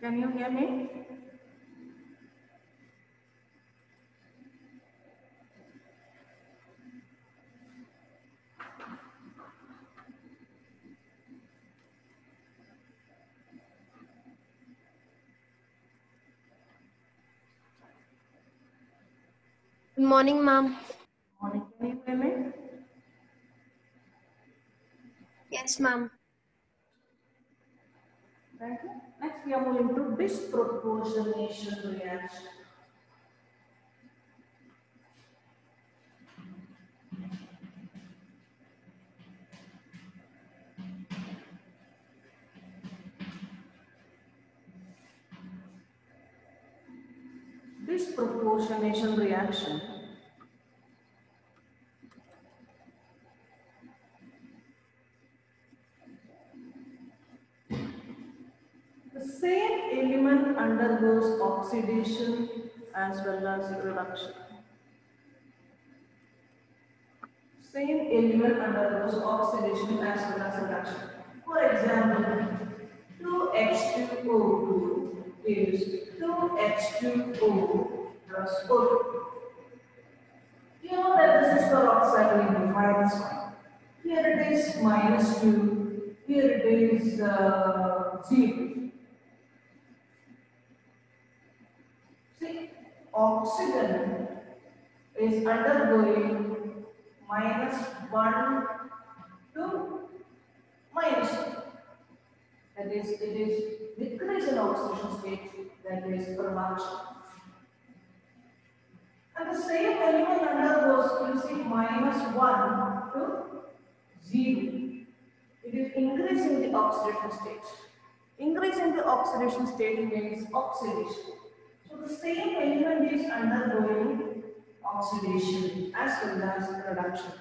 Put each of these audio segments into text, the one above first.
Can you hear me? Good morning, ma'am. Morning. Can you hear me? Yes, ma'am. We are moving disproportionation reaction. Undergoes oxidation as well as reduction. Same element undergoes oxidation as well as reduction. For example, 2H2O2 is 2H2O plus O2. You know that this is peroxide ring minus 1. Here it is minus 2. Here it is uh, 0. See, oxygen is undergoing minus 1 to minus 2. That is, it is decrease in oxidation state, that is reduction. And the same element undergoes, you see, minus 1 to 0. It is increasing the oxidation state. Increase in the oxidation state means oxidation. The same element is undergoing oxidation as well as reduction.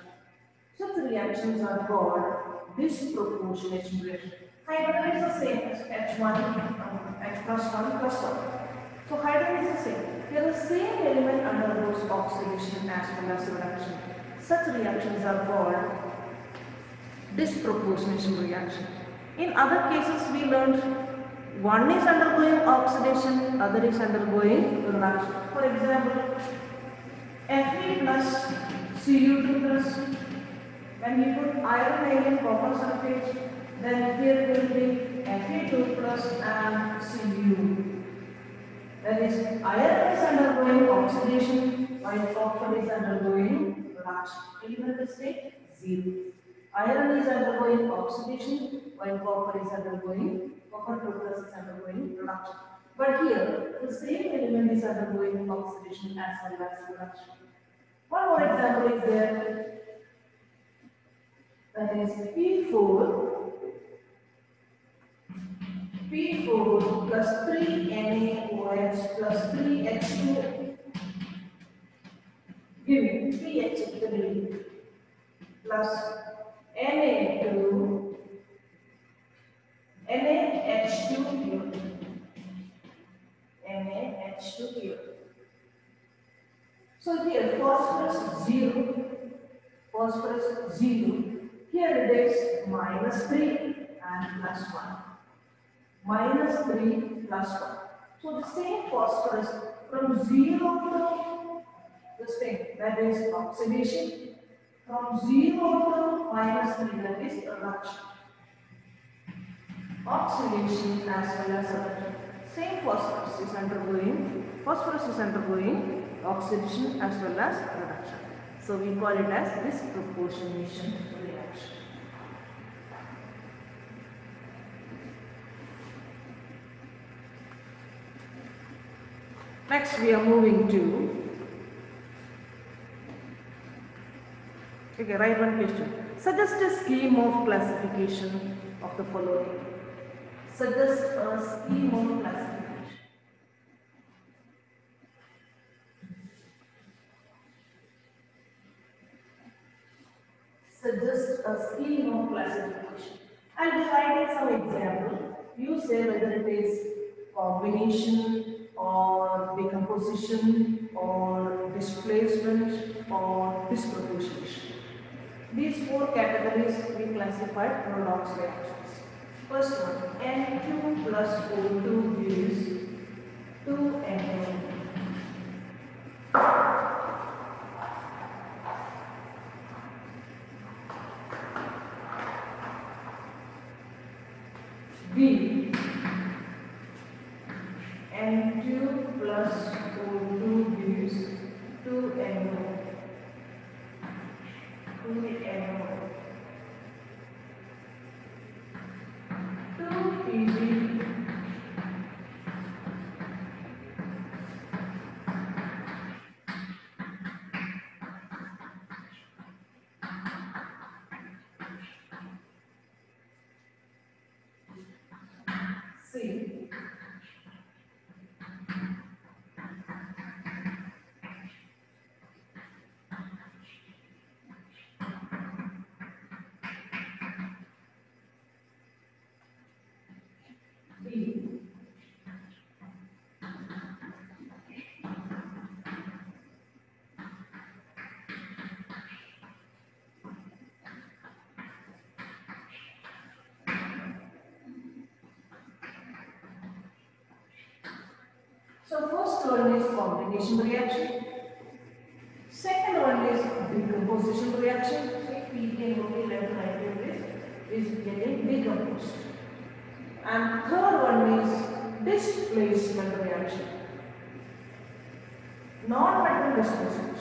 So the reactions are called disproportionation reaction. Hydrogen is the same as H1, um, H plus 1 plus 1. So hydrogen is the same. Here the same element undergoes oxidation as well as reduction. Such reactions are called disproportionation reaction. In other cases we learned one is undergoing oxidation, other is undergoing reduction. For example, Fe plus Cu2 plus, when we put iron alien copper sulfate, then here will be Fe2 plus and Cu. That is, iron is undergoing oxidation while copper is undergoing reduction. Element state zero. Iron is undergoing oxidation while copper is undergoing copper 2 plus is undergoing reduction. But here, the same element is undergoing oxidation as well as reduction. One more example is there. That is P4, P4 plus 3NaOH plus 3H2 giving 3H3 plus Na2 NaH2 here. NaH2 here. So here phosphorus 0, phosphorus 0. Here it is minus 3 and plus 1. Minus 3 plus 1. So the same phosphorus from 0 to this thing that is oxidation. From 0 to minus 3 that is reduction oxidation as well as reduction. Same phosphorus is undergoing, phosphorus is undergoing oxidation as well as reduction. So we call it as disproportionation reaction. Next we are moving to Okay, write one question. Suggest a scheme of classification of the following. Suggest a scheme of classification. Suggest a scheme of classification. I'll be writing some example. You say whether it is combination or decomposition or displacement or disproportionation. These four categories we classified Redox reactions. First one, N2 plus O2 gives Sim. One is combination reaction. Second one is decomposition reaction. Say PK only left nitrogen is getting decomposed. And third one is displacement reaction. Non-metal displacement.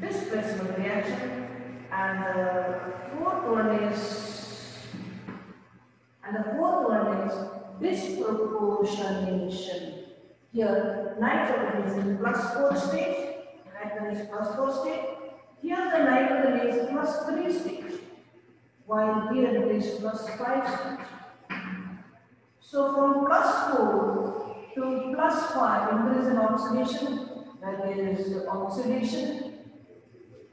Displacement reaction. And the fourth one is and the fourth one is disproportionation. Here, nitrogen is in plus 4 state, nitrogen is plus 4 state. Here, the nitrogen is plus 3 state, while here it is plus 5 state. So, from plus 4 to plus 5, there is an oxidation, that is oxidation,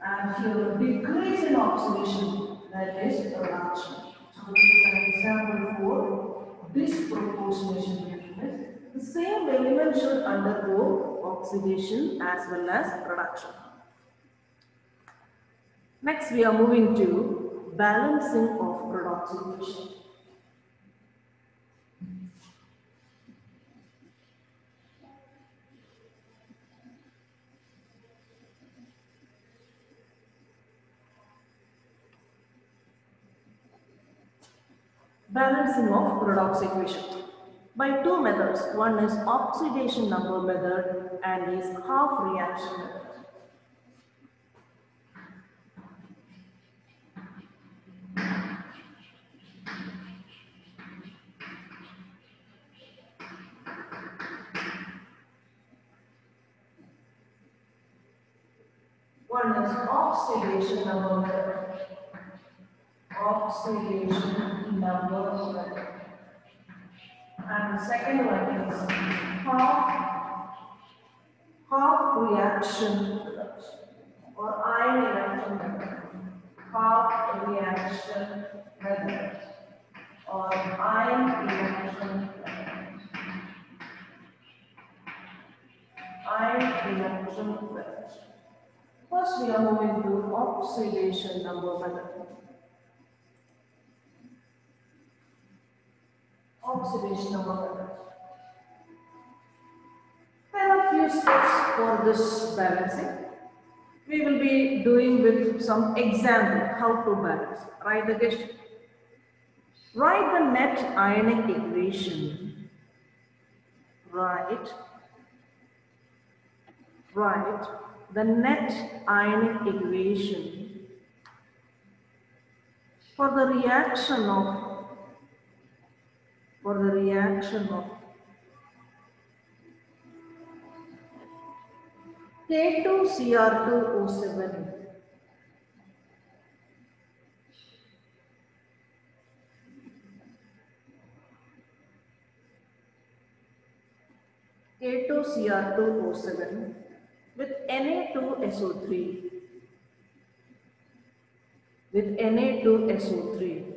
and here decrease in oxidation, that is reduction. So, this is an example for disproportionation reaction. The same element should undergo oxidation as well as reduction. Next, we are moving to balancing of redox equation. Balancing of redox equation by two methods. One is oxidation number method and is half reaction method. One is oxidation number method. Oxidation number method. And the second one is half, half reaction or ion reaction. Half reaction method or ion reaction method. Ion reaction method. First we are moving to oxidation number method. Of water. There are few steps for this balancing. We will be doing with some example how to balance. Write the question. Write the net ionic equation. Write. Write the net ionic equation for the reaction of for the reaction of K2Cr2O7 K2Cr2O7 with Na2SO3 with Na2SO3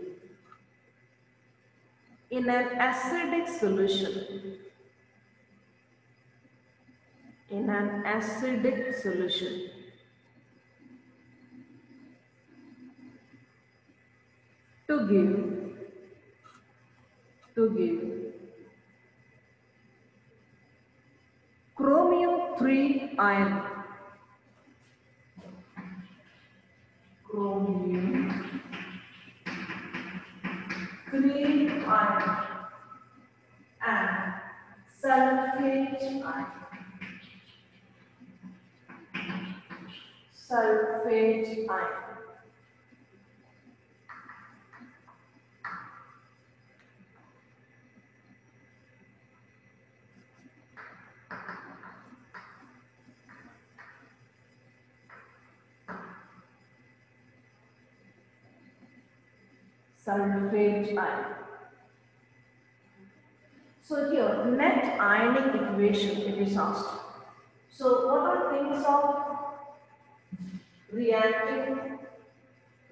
in an acidic solution. In an acidic solution. To give. To give. Chromium 3 ion sulfate ion. So here, net ionic equation it is asked. So what are things of reacting?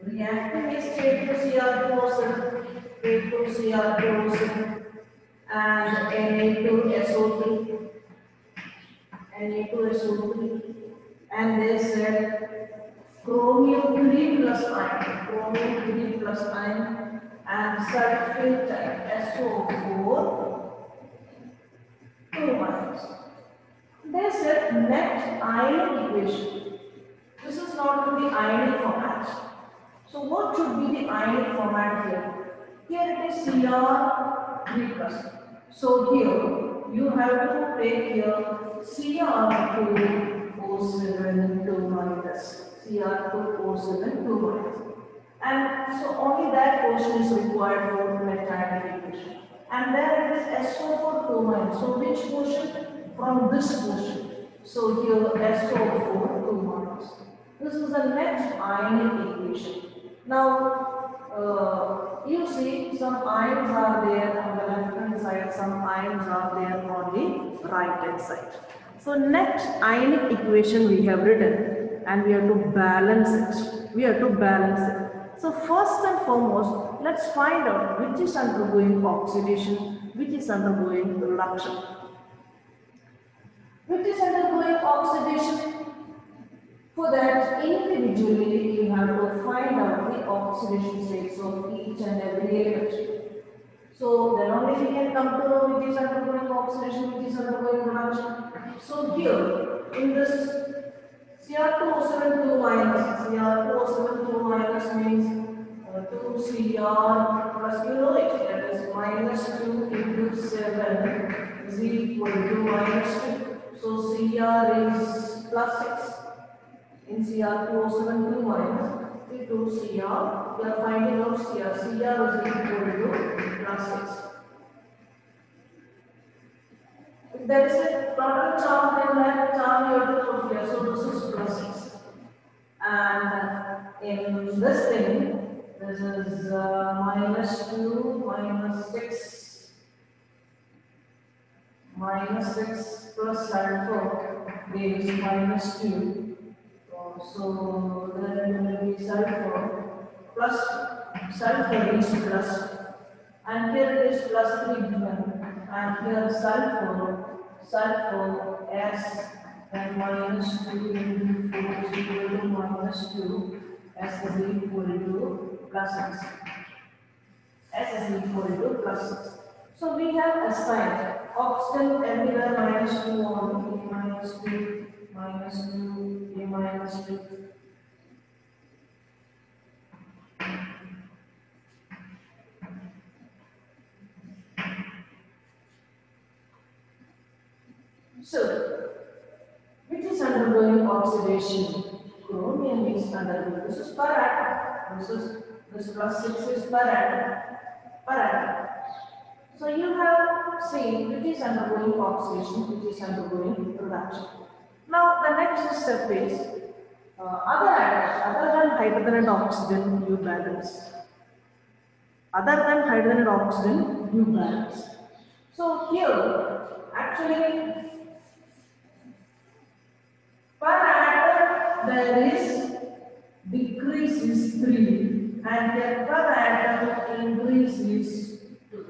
Reacting is K2Cr2O7, K2Cr2O7 and Na2SO3, Na2SO3 and they said chromium 3 plus ion, chromium 3 plus and ion, SO4 2 ions. They said net ion equation. This is not in the ionic format. So what should be the ionic format here? Here it is Cr3 plus. So here you have to take here Cr2 O7 2 minus. Cr2 O7 2 minus. And so only that portion is required for the ionic equation. And then it is SO4 2 minus. So which portion? From this portion. So here SO4 2 minus. This is a net ionic equation. Now, uh, you see some ions are there on the left hand side, some ions are there on the right hand side. So net ionic equation we have written and we have to balance it. We have to balance it. So first and foremost, let's find out which is undergoing oxidation, which is undergoing reduction. Which is undergoing oxidation? For that, individually, you have to find out the oxidation states of each and every element. So then only we can come to know which is undergoing oxidation, which is undergoing reduction. So here, in this Cr2O7 2 minus, Cr2O7 2 into 7 is equal to minus 2. So Cr is plus 6 in Cr2O7 2 minus into Cr, we are finding out Cr, Cr is equal to plus 6. If there is a total charge then that charge you have to put here, so this is plus 6. And in this thing, this is uh, minus 2 minus 6 minus 6 plus sulfur gives minus 2. So then will be sulfur plus sulfur is plus. And here is plus 3 given. And here sulfur sulfur S and minus 2 into 4 is equal to minus 2 S is equal to plus 6 S is equal to plus 6 so we have assigned oxygen everywhere minus 2 on minus 2 minus 2 a minus 2 So, which is undergoing oxidation? Chromium is undergoing. This is per atom. This is this plus six is per atom. Per atom. So you have seen which is undergoing oxidation, which is undergoing reduction. Now the next step is uh, other other than hydrogen and oxygen, you balance. Other than hydrogen and oxygen, you balance. So here, actually, per atom there is decrease is 3 and per atom increase is 2.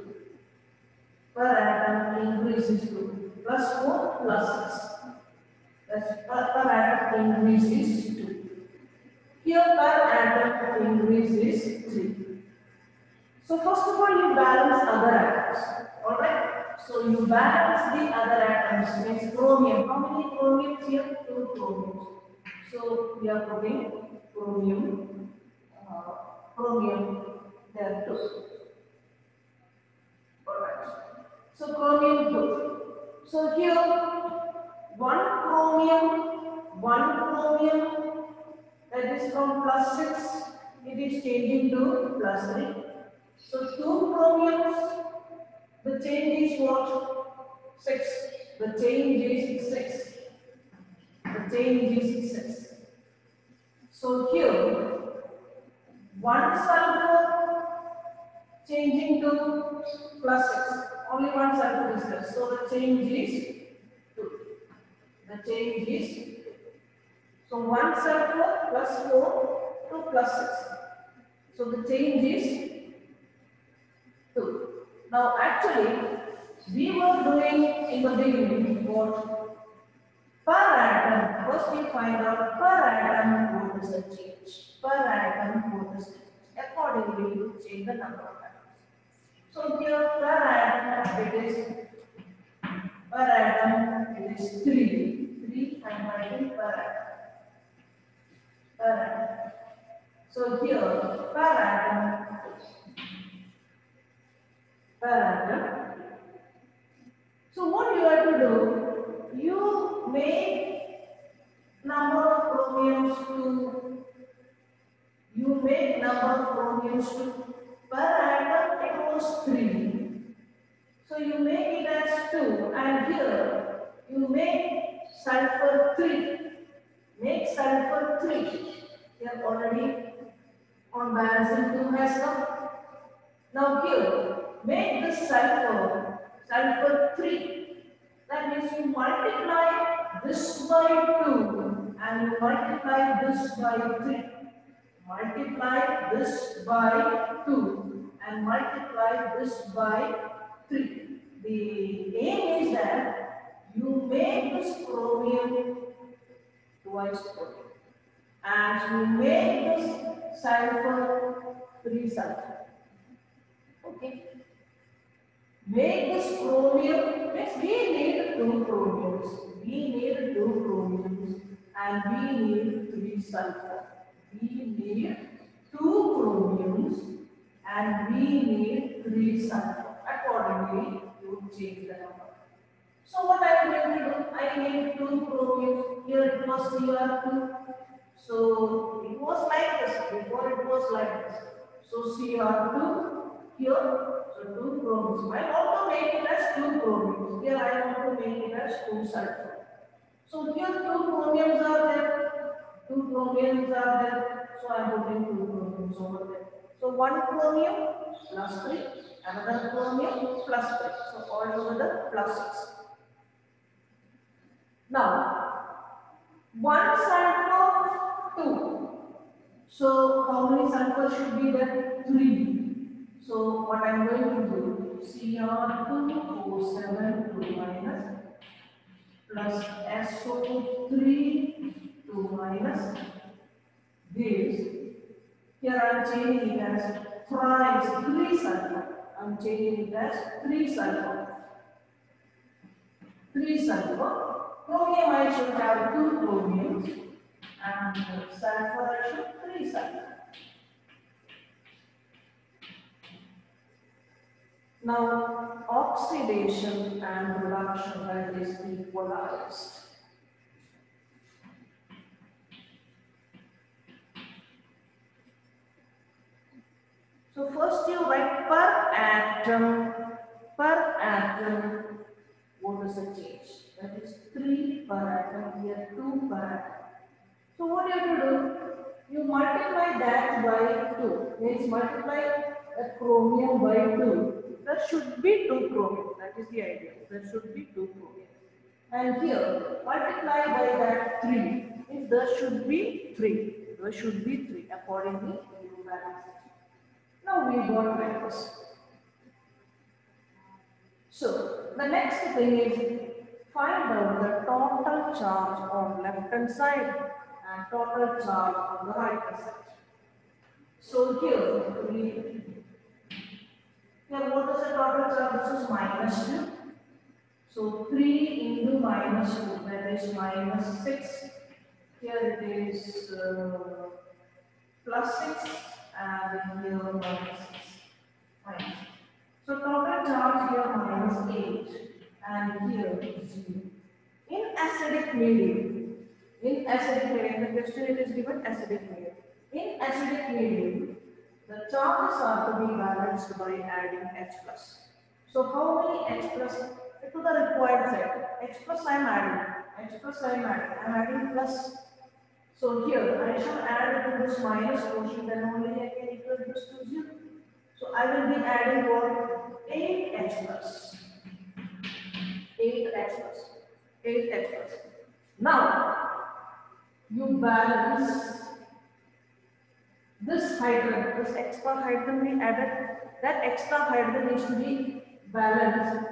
Per atom increase is 2 plus 4 plus 6. That's per, per atom increase is 2. Here per atom increase is 3. So first of all you balance other atoms. Alright? So you balance the other atoms means chromium. How many chromiums here? Two chromiums. So we are putting chromium, uh, chromium there too. Alright. So chromium two. So here one chromium, one chromium That is from plus 6, it is changing to plus 3. So 2 chromiums, the change is what? 6. The change is 6. The change is 6. So here, 1 sulfur changing to plus 6. Only one sulfur is there. So the change is 2. The change is 2. So 1 sulfur plus 4 to plus 6. So the change is 2. Now actually, we were doing in the beginning what per atom, first we find out per atom what is the change. Per atom what is the change. Accordingly, you change the number of atoms. So here per atom it is per atom it is 3. 3 I'm writing per atom. Per atom. So here per atom per atom. So what you have to do, you make number of chromiums to, you make number of chromiums to, per atom was 3. So you make it as 2 and here you make sulfur 3. Make sulfur 3. Here already on balancing 2 has come. Now here, make the sulfur, sulfur 3. That means you multiply this by 2 and you multiply this by 3. Multiply this by 2 and multiply this by 3. The aim is that you make this chromium twice chromium and you make this sulfur 3 sulfur. Okay. Make this chromium, means we need two chromiums. We need two chromiums and we need three sulfur. We need two chromiums and we need to three sulfur. Accordingly, you change the number. So what I am going to do? I need two chromiums. Here it was Cr2. So it was like this. Before it was like this. So Cr2 here, so two chromiums. I want to make it as two chromiums. Here I want to make it as two sulfur. So here two chromiums are there. Two chromiums are there. So I am putting two chromiums over there. So one chromium plus three, another chromium plus three. So all together plus six. Now, one sulfur, two. So how many sulfur should be there? Three. So what I'm going to do, Cr2O7 2 minus plus SO3 2 minus this. Here I'm changing it as thrice 3 sulfur. I'm changing it as 3 sulfur. 3 sulfur. Chromium I should have 2 chromiums and sulfur I should 3 sulfur. Now, oxidation and reduction that is equalized. So first you write per atom, per atom, what is the change? That is 3 per atom, here 2 per atom. So what you have to do? You multiply that by 2, means multiply a chromium by 2 there should be two chromium. That is the idea. There should be two chromium. And here, multiply by that 3. If there should be 3. There should be 3. Accordingly, this. So, the next thing is find out the total charge on left hand side and total charge on the right hand side. So here, we here, what is the total charge? This is minus 2. So, 3 into minus 2, that is minus 6. Here it is uh, plus 6 and here minus 6. Minus. So, total charge here minus 8 and here 0. In acidic medium, In acidic medium, the question it is given acidic medium. In acidic medium, the charges are to be balanced by adding H plus. So how many H plus to the required side? H plus I am adding. H plus I am adding. I am adding plus. So here I shall add to this minus portion, then only I can equal this to zero. So I will be adding what? 8 H plus. 8 H plus. 8 H plus. Now, you balance this hydrogen, this extra hydrogen we added, that extra hydrogen needs to be balanced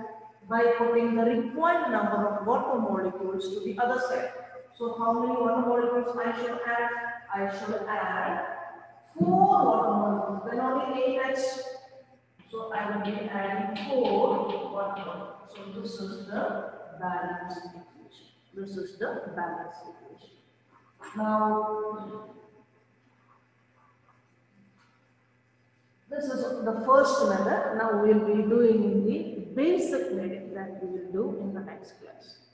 by putting the required number of water molecules to the other side. So how many water molecules I shall add? I shall add 4 water molecules, then only 8 H. So I will be adding 4 water molecules. So this is the balanced equation. This is the balanced equation. Now, this is the first method. Now we will be doing the basic method that we will do in the next class.